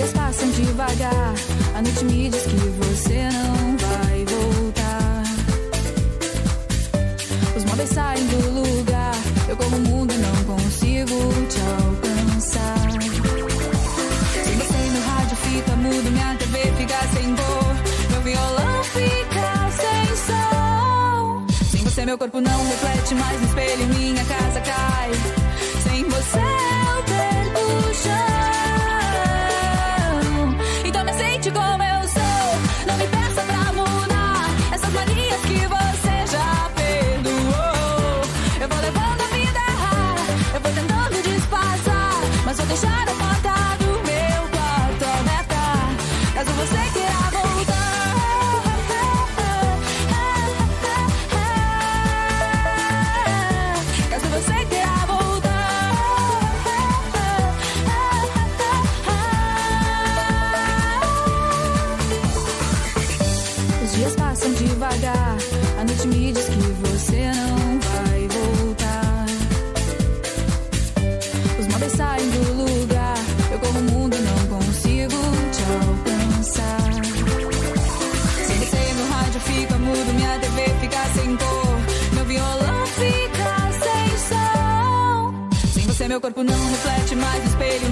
Dias passam devagar, a noite me diz que você não vai voltar. Os móveis saem do lugar, eu como o mundo e não consigo te alcançar. Sem você rádio fica mudo, minha TV fica sem cor, meu violão fica sem som. Sem você meu corpo não reflete mais no espelho, minha casa cai. Dias passam devagar, a noite me diz que você não vai voltar. Os móveis saem do lugar, eu como o mundo e não consigo te alcançar. Sem você meu rádio fica mudo, minha TV fica sem cor, meu violão fica sem som. Sem você meu corpo não reflete mais no espelho,